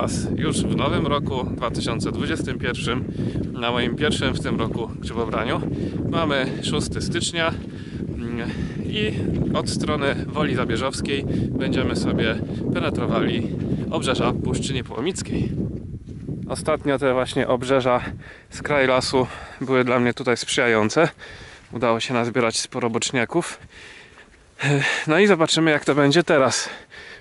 Was już w nowym roku 2021 na moim pierwszym w tym roku grzybobraniu. Mamy 6 stycznia mm, i od strony Woli Zabierzowskiej będziemy sobie penetrowali obrzeża Puszczy Niepołomickiej. Ostatnio te właśnie obrzeża z kraju lasu były dla mnie tutaj sprzyjające. Udało się nazbierać sporo boczniaków. No i zobaczymy jak to będzie teraz.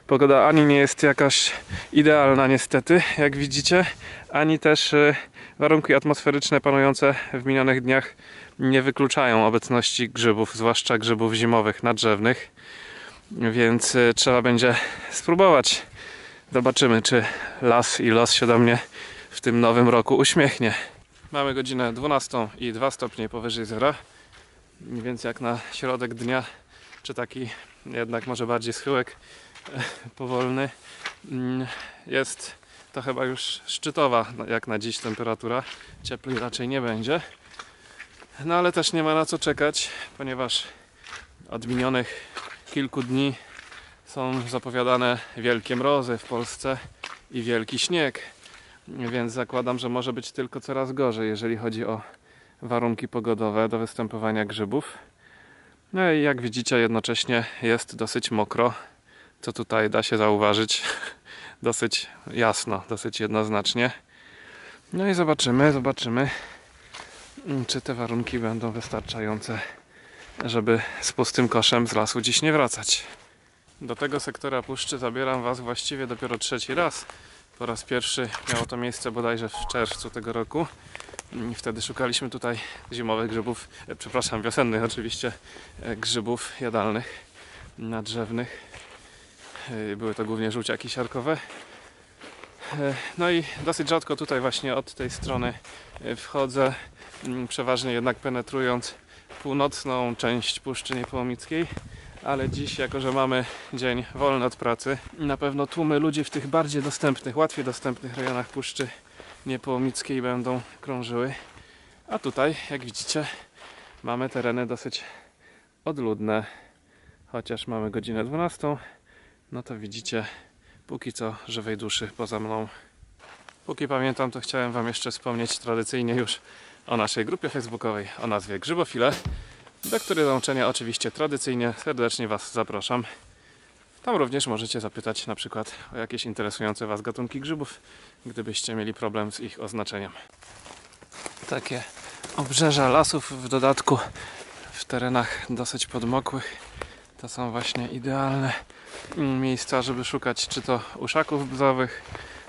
Pogoda ani nie jest jakaś idealna niestety, jak widzicie, ani też y, warunki atmosferyczne panujące w minionych dniach nie wykluczają obecności grzybów, zwłaszcza grzybów zimowych, nadrzewnych. Więc y, trzeba będzie spróbować. Zobaczymy, czy las i los się do mnie w tym nowym roku uśmiechnie. Mamy godzinę 12 i 2 stopnie powyżej zera, więc jak na środek dnia, czy taki jednak może bardziej schyłek powolny, mm, jest to chyba już szczytowa jak na dziś temperatura. Cieplej raczej nie będzie. No ale też nie ma na co czekać, ponieważ od minionych kilku dni są zapowiadane wielkie mrozy w Polsce i wielki śnieg. Więc zakładam, że może być tylko coraz gorzej, jeżeli chodzi o warunki pogodowe do występowania grzybów. No i jak widzicie, jednocześnie jest dosyć mokro, co tutaj da się zauważyć dosyć jasno, dosyć jednoznacznie. No i zobaczymy, zobaczymy, czy te warunki będą wystarczające, żeby z pustym koszem z lasu dziś nie wracać. Do tego sektora puszczy zabieram Was właściwie dopiero trzeci raz. Po raz pierwszy miało to miejsce bodajże w czerwcu tego roku. I wtedy szukaliśmy tutaj zimowych grzybów, e, przepraszam, wiosennych oczywiście, e, grzybów jadalnych, nadrzewnych. E, Były to głównie żółciaki siarkowe. E, No i dosyć rzadko tutaj właśnie od tej strony e, wchodzę, m, przeważnie jednak penetrując północną część Puszczy Niepołomickiej ale dziś, jako że mamy dzień wolny od pracy, na pewno tłumy ludzi w tych bardziej dostępnych, łatwiej dostępnych rejonach Puszczy Niepołomickiej będą krążyły. A tutaj, jak widzicie, mamy tereny dosyć odludne. Chociaż mamy godzinę 12, no to widzicie, póki co żywej duszy poza mną. Póki pamiętam, to chciałem Wam jeszcze wspomnieć tradycyjnie już o naszej grupie facebookowej o nazwie Grzybofile do której dołączenia oczywiście tradycyjnie serdecznie Was zapraszam. Tam również możecie zapytać na przykład o jakieś interesujące Was gatunki grzybów, gdybyście mieli problem z ich oznaczeniem. Takie obrzeża lasów w dodatku w terenach dosyć podmokłych to są właśnie idealne miejsca, żeby szukać czy to uszaków bzowych,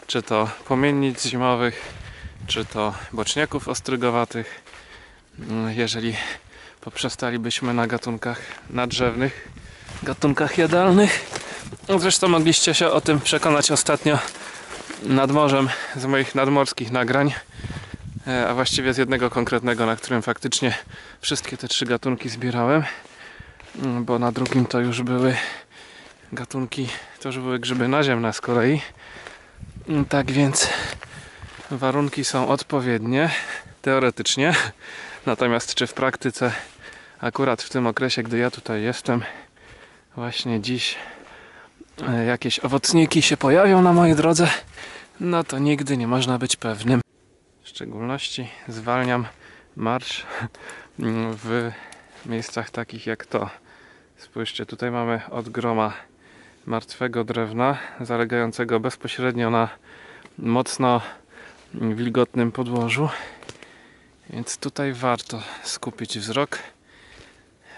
czy to płomiennic zimowych, czy to boczniaków ostrygowatych. Jeżeli poprzestalibyśmy na gatunkach nadrzewnych, gatunkach jadalnych. Zresztą mogliście się o tym przekonać ostatnio nad morzem z moich nadmorskich nagrań, E, a właściwie z jednego konkretnego, na którym faktycznie wszystkie te trzy gatunki zbierałem, Mm, bo na drugim to już były gatunki, to już były grzyby naziemne z kolei. Mm, Tak więc warunki są odpowiednie, teoretycznie. Natomiast czy w praktyce, akurat w tym okresie, gdy ja tutaj jestem, właśnie dziś e, jakieś owocniki się pojawią na mojej drodze, no to nigdy nie można być pewnym. W szczególności zwalniam marsz w miejscach takich jak to. Spójrzcie, tutaj mamy od groma martwego drewna, zalegającego bezpośrednio na mocno wilgotnym podłożu. Więc tutaj warto skupić wzrok,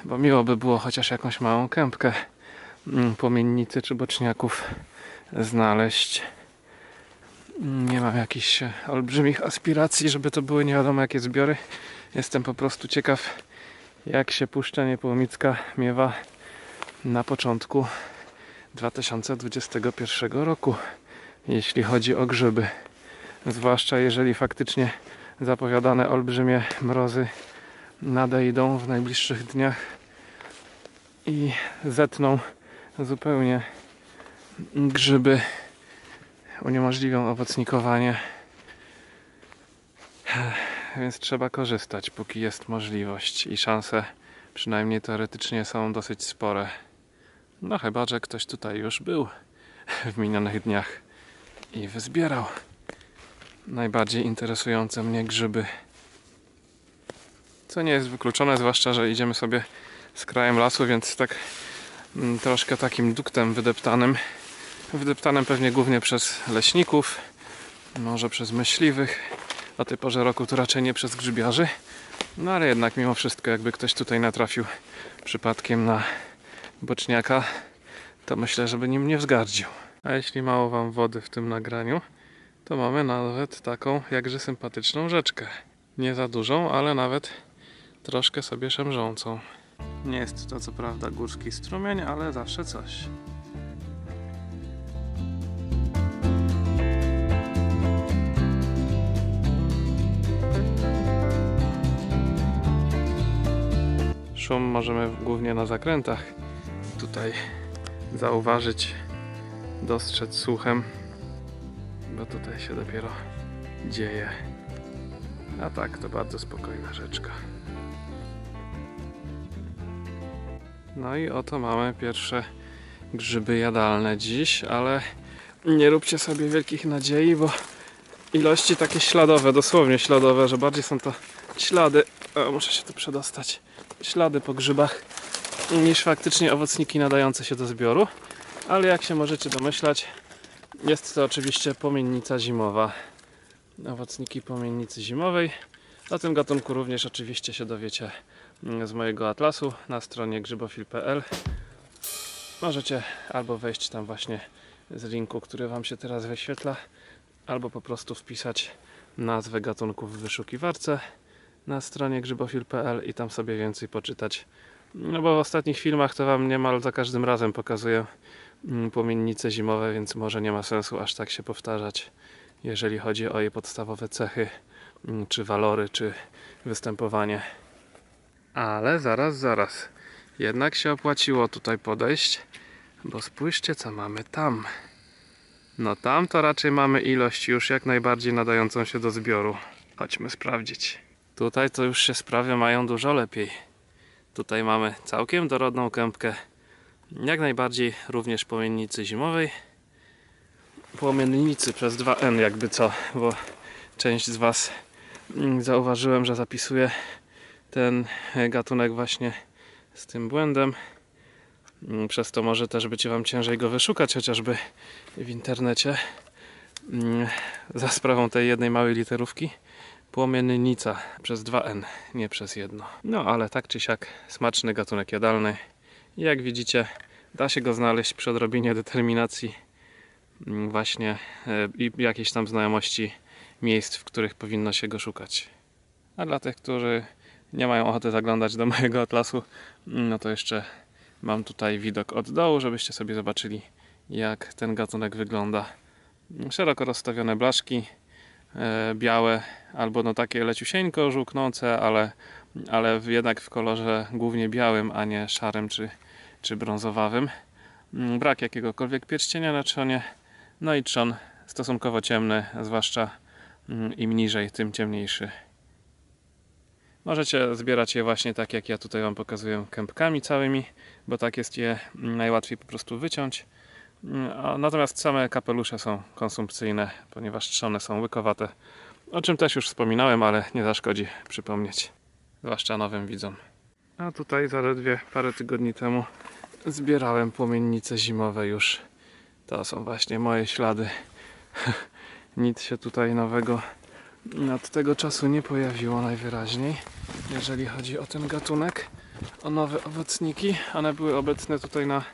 bo miło by było chociaż jakąś małą kępkę mm, płomiennicy czy boczniaków znaleźć. Nie mam jakichś e, olbrzymich aspiracji, żeby to były nie wiadomo jakie zbiory. Jestem po prostu ciekaw, jak się Puszcza Niepołomicka miewa na początku 2021 roku, jeśli chodzi o grzyby. Zwłaszcza jeżeli faktycznie zapowiadane olbrzymie mrozy nadejdą w najbliższych dniach i zetną zupełnie grzyby, uniemożliwią owocnikowanie. Więc trzeba korzystać, póki jest możliwość i szanse, przynajmniej teoretycznie, są dosyć spore. No chyba, że ktoś tutaj już był w minionych dniach. i wyzbierał najbardziej interesujące mnie grzyby. Co nie jest wykluczone, zwłaszcza, że idziemy sobie z krajem lasu, więc tak mm, troszkę takim duktem wydeptanym. Wydeptanym pewnie głównie przez leśników, może przez myśliwych. O tej porze roku to raczej nie przez grzybiarzy. No ale jednak mimo wszystko, jakby ktoś tutaj natrafił przypadkiem na boczniaka, to myślę, żeby nim nie wzgardził. A jeśli mało Wam wody w tym nagraniu, to mamy nawet taką jakże sympatyczną rzeczkę. Nie za dużą, ale nawet troszkę sobie szemrzącą. Nie jest to co prawda górski strumień, ale zawsze coś. Szum możemy głównie na zakrętach tutaj zauważyć, dostrzec słuchem, bo tutaj się dopiero dzieje. A tak, to bardzo spokojna rzeczka. No i oto mamy pierwsze grzyby jadalne dziś, ale nie róbcie sobie wielkich nadziei, bo ilości takie śladowe, dosłownie śladowe, że bardziej są to ślady, o, muszę się tu przedostać, ślady po grzybach niż faktycznie owocniki nadające się do zbioru. Ale jak się możecie domyślać, jest to oczywiście płomiennica zimowa. Owocniki płomiennicy zimowej. O tym gatunku również oczywiście się dowiecie mm, z mojego atlasu na stronie grzybofil.pl. Możecie albo wejść tam właśnie z linku, który Wam się teraz wyświetla, albo po prostu wpisać nazwę gatunków w wyszukiwarce na stronie grzybofil.pl i tam sobie więcej poczytać. No bo w ostatnich filmach to Wam niemal za każdym razem pokazuję mm, płomiennice zimowe, więc może nie ma sensu aż tak się powtarzać, jeżeli chodzi o jej podstawowe cechy, mm, czy walory, czy występowanie. Ale zaraz, zaraz. Jednak się opłaciło tutaj podejść, bo spójrzcie co mamy tam. No tam to raczej mamy ilość już jak najbardziej nadającą się do zbioru. Chodźmy sprawdzić. Tutaj to już się sprawy mają dużo lepiej. Tutaj mamy całkiem dorodną kępkę. Jak najbardziej również płomiennicy zimowej. Płomiennicy przez 2N jakby co, bo część z Was mm, zauważyłem, że zapisuje ten gatunek właśnie z tym błędem. Mm, Przez to może też być Wam ciężej go wyszukać, chociażby w internecie. Mm, Za sprawą tej jednej małej literówki. Płomiennica przez 2N, nie przez jedno. No ale tak czy siak smaczny gatunek jadalny. Jak widzicie, da się go znaleźć przy odrobinie determinacji mm, właśnie e, i jakiejś tam znajomości miejsc, w których powinno się go szukać. A dla tych, którzy nie mają ochoty zaglądać do mojego atlasu, mm, no to jeszcze mam tutaj widok od dołu, żebyście sobie zobaczyli jak ten gatunek wygląda. Szeroko rozstawione blaszki, białe, albo no takie leciusieńko żółknące, ale, ale jednak w kolorze głównie białym, a nie szarym czy, czy brązowawym. Mm, Brak jakiegokolwiek pierścienia na trzonie, no i trzon stosunkowo ciemny, zwłaszcza mm, im niżej, tym ciemniejszy. Możecie zbierać je właśnie tak, jak ja tutaj Wam pokazuję, kępkami całymi, bo tak jest je mm, najłatwiej po prostu wyciąć. Natomiast same kapelusze są konsumpcyjne, ponieważ trzone są łykowate, o czym też już wspominałem, ale nie zaszkodzi przypomnieć, zwłaszcza nowym widzom. A tutaj zaledwie parę tygodni temu zbierałem płomiennice zimowe już. To są właśnie moje ślady. Nic się tutaj nowego od tego czasu nie pojawiło najwyraźniej, jeżeli chodzi o ten gatunek, o nowe owocniki. One były obecne tutaj na,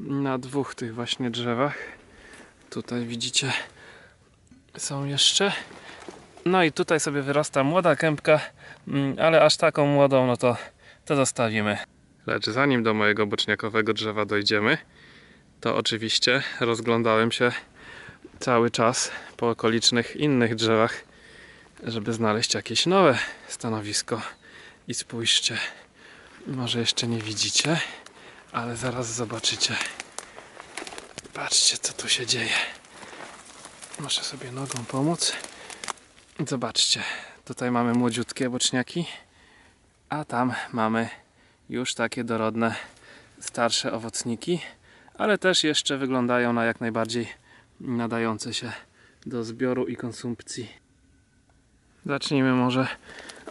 na dwóch tych właśnie drzewach. Tutaj widzicie, są jeszcze. No i tutaj sobie wyrasta młoda kępka, mm, ale aż taką młodą, no to, to zostawimy. Lecz zanim do mojego boczniakowego drzewa dojdziemy, to oczywiście rozglądałem się cały czas po okolicznych innych drzewach, żeby znaleźć jakieś nowe stanowisko. I spójrzcie, może jeszcze nie widzicie, ale zaraz zobaczycie. Patrzcie, co tu się dzieje. Muszę sobie nogą pomóc. Zobaczcie, tutaj mamy młodziutkie boczniaki, a tam mamy już takie dorodne, starsze owocniki, ale też jeszcze wyglądają na jak najbardziej nadające się do zbioru i konsumpcji. Zacznijmy może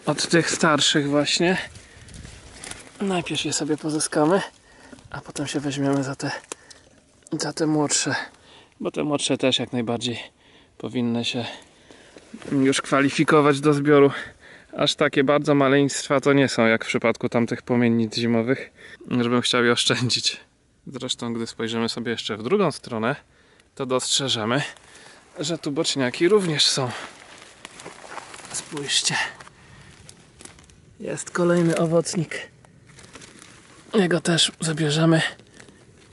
od tych starszych właśnie. Najpierw je sobie pozyskamy, a potem się weźmiemy za te, za te młodsze. Bo te młodsze też jak najbardziej powinny się już kwalifikować do zbioru. Aż takie bardzo maleństwa to nie są, jak w przypadku tamtych płomiennic zimowych, żebym chciał je oszczędzić. Zresztą, gdy spojrzymy sobie jeszcze w drugą stronę, to dostrzeżemy, że tu boczniaki również są. Spójrzcie. Jest kolejny owocnik. Jego też zabierzemy.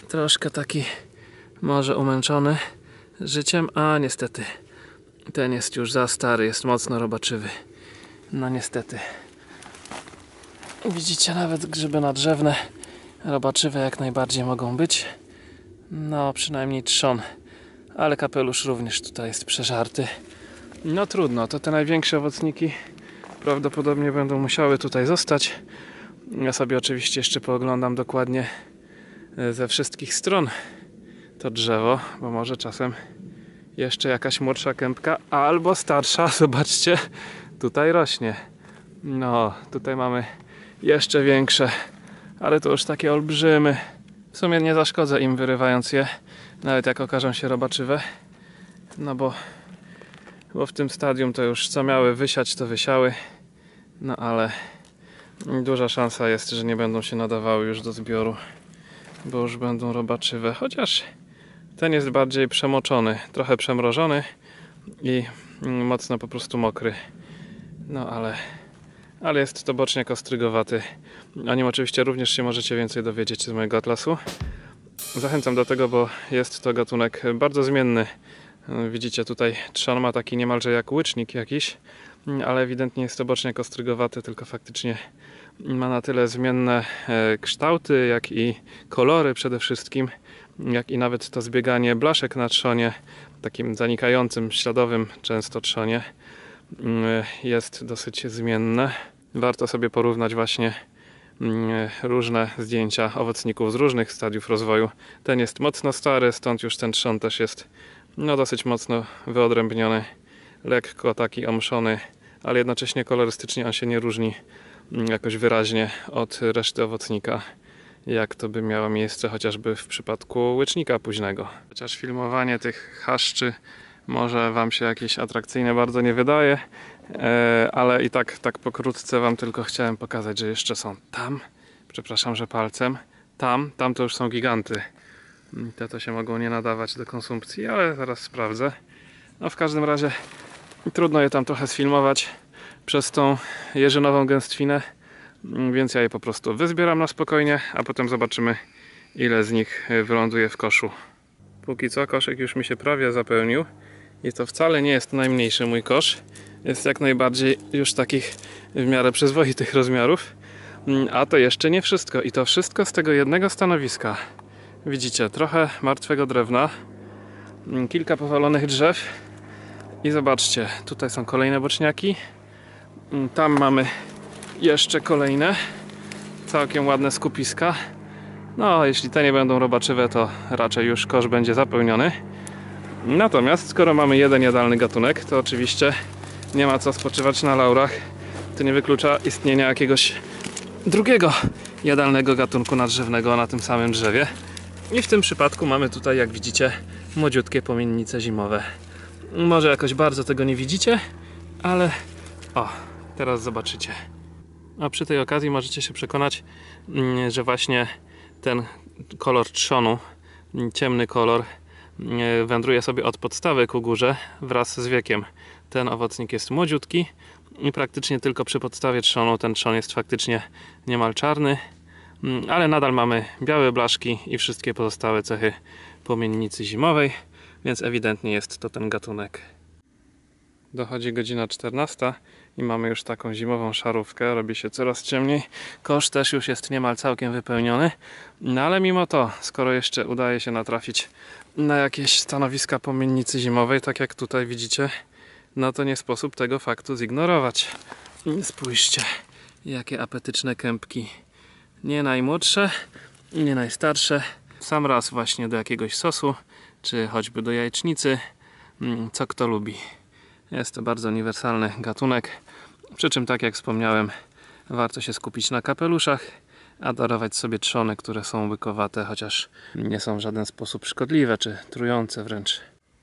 Troszkę taki może umęczony życiem, a niestety ten jest już za stary, jest mocno robaczywy. No niestety. Widzicie, nawet grzyby nadrzewne robaczywe jak najbardziej mogą być. No, przynajmniej trzon. Ale kapelusz również tutaj jest przeżarty. No trudno, to te największe owocniki prawdopodobnie będą musiały tutaj zostać. Ja sobie oczywiście jeszcze pooglądam dokładnie e, ze wszystkich stron to drzewo, bo może czasem jeszcze jakaś młodsza kępka albo starsza, zobaczcie, tutaj rośnie. No, tutaj mamy jeszcze większe, ale to już takie olbrzymy. W sumie nie zaszkodzę im wyrywając je, nawet jak okażą się robaczywe. No bo, bo w tym stadium to już co miały wysiać, to wysiały. No ale duża szansa jest, że nie będą się nadawały już do zbioru, bo już będą robaczywe. Chociaż ten jest bardziej przemoczony, trochę przemrożony i mocno po prostu mokry. No ale, ale jest to boczniak ostrygowaty. O nim oczywiście również się możecie więcej dowiedzieć z mojego atlasu. Zachęcam do tego, bo jest to gatunek bardzo zmienny. Widzicie tutaj trzon ma taki niemalże jak łycznik jakiś, ale ewidentnie jest to boczniak ostrygowaty, tylko faktycznie ma na tyle zmienne e, kształty, jak i kolory przede wszystkim, jak i nawet to zbieganie blaszek na trzonie, takim zanikającym, śladowym często trzonie, mm, jest dosyć zmienne. Warto sobie porównać właśnie mm, różne zdjęcia owocników z różnych stadiów rozwoju. Ten jest mocno stary, stąd już ten trzon też jest no, dosyć mocno wyodrębniony, lekko taki omszony, ale jednocześnie kolorystycznie on się nie różni jakoś wyraźnie od reszty owocnika jak to by miało miejsce chociażby w przypadku łycznika późnego. Chociaż filmowanie tych chaszczy może Wam się jakieś atrakcyjne bardzo nie wydaje, e, ale i tak, tak pokrótce Wam tylko chciałem pokazać, że jeszcze są tam, przepraszam, że palcem, tam, tam to już są giganty. Te to się mogą nie nadawać do konsumpcji, ale zaraz sprawdzę. No w każdym razie trudno je tam trochę sfilmować przez tą jeżynową gęstwinę więc ja je po prostu wyzbieram na spokojnie, a potem zobaczymy ile z nich wyląduje w koszu. Póki co koszyk już mi się prawie zapełnił i to wcale nie jest najmniejszy mój kosz. Jest jak najbardziej już takich w miarę przyzwoitych rozmiarów. A to jeszcze nie wszystko i to wszystko z tego jednego stanowiska. Widzicie, trochę martwego drewna, kilka powalonych drzew i zobaczcie, tutaj są kolejne boczniaki. Tam mamy jeszcze kolejne. Całkiem ładne skupiska. No jeśli te nie będą robaczywe to raczej już kosz będzie zapełniony. Natomiast skoro mamy jeden jadalny gatunek to oczywiście nie ma co spoczywać na laurach. To nie wyklucza istnienia jakiegoś drugiego jadalnego gatunku nadrzewnego na tym samym drzewie. I w tym przypadku mamy tutaj jak widzicie młodziutkie pomiennice zimowe. Może jakoś bardzo tego nie widzicie ale o, teraz zobaczycie a przy tej okazji możecie się przekonać, mm, że właśnie ten kolor trzonu, mm, ciemny kolor, mm, wędruje sobie od podstawy ku górze wraz z wiekiem. Ten owocnik jest młodziutki i praktycznie tylko przy podstawie trzonu ten trzon jest faktycznie niemal czarny, ale nadal mamy białe blaszki i wszystkie pozostałe cechy płomiennicy zimowej, więc ewidentnie jest to ten gatunek. Dochodzi godzina 14 i mamy już taką zimową szarówkę, robi się coraz ciemniej. Kosz też już jest niemal całkiem wypełniony, no ale mimo to, skoro jeszcze udaje się natrafić na jakieś stanowiska pomiennicy zimowej, tak jak tutaj widzicie, no to nie sposób tego faktu zignorować. Spójrzcie, jakie apetyczne kępki. Nie najmłodsze, nie najstarsze. Sam raz właśnie do jakiegoś sosu, czy choćby do jajecznicy mm, co kto lubi. Jest to bardzo uniwersalny gatunek. Przy czym, tak jak wspomniałem, warto się skupić na kapeluszach, a darować sobie trzony, które są łykowate, chociaż nie są w żaden sposób szkodliwe czy trujące wręcz.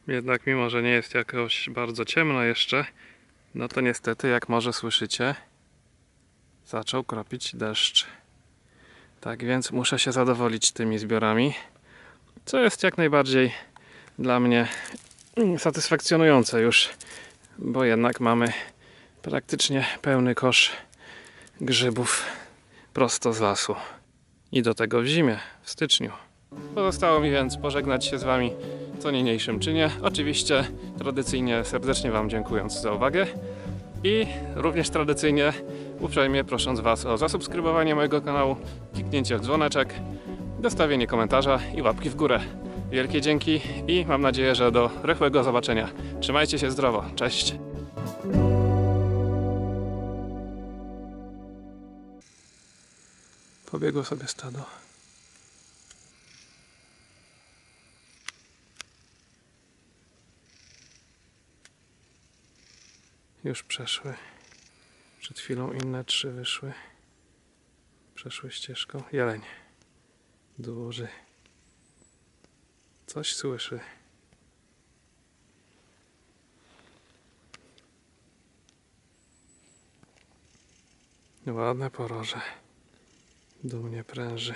Jednak, mimo że nie jest jakoś bardzo ciemno jeszcze, no to niestety, jak może słyszycie, zaczął kropić deszcz. Tak więc muszę się zadowolić tymi zbiorami, co jest jak najbardziej dla mnie satysfakcjonujące już, bo jednak mamy praktycznie pełny kosz grzybów prosto z lasu. I do tego w zimie, w styczniu. Pozostało mi więc pożegnać się z Wami co niniejszym czynie. Oczywiście tradycyjnie serdecznie Wam dziękując za uwagę i również tradycyjnie uprzejmie prosząc Was o zasubskrybowanie mojego kanału, kliknięcie w dzwoneczek, dostawienie komentarza i łapki w górę. Wielkie dzięki i mam nadzieję, że do rychłego zobaczenia. Trzymajcie się zdrowo. Cześć! Pobiegło sobie stado. Już przeszły. Przed chwilą inne trzy wyszły. Przeszły ścieżką. Jeleń. Duży. Coś słyszy. Ładne poroże. Dumnie pręży.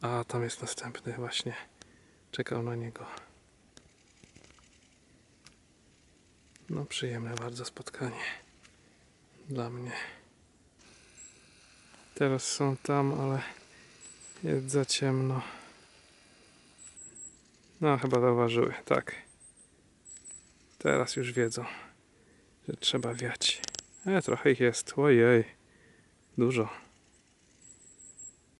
A tam jest następny właśnie. Czekał na niego. No przyjemne bardzo spotkanie. Dla mnie. Teraz są tam, ale jest za ciemno. No chyba zauważyły, tak. Teraz już wiedzą, że trzeba wiać. E, trochę ich jest. Ojej. Dużo.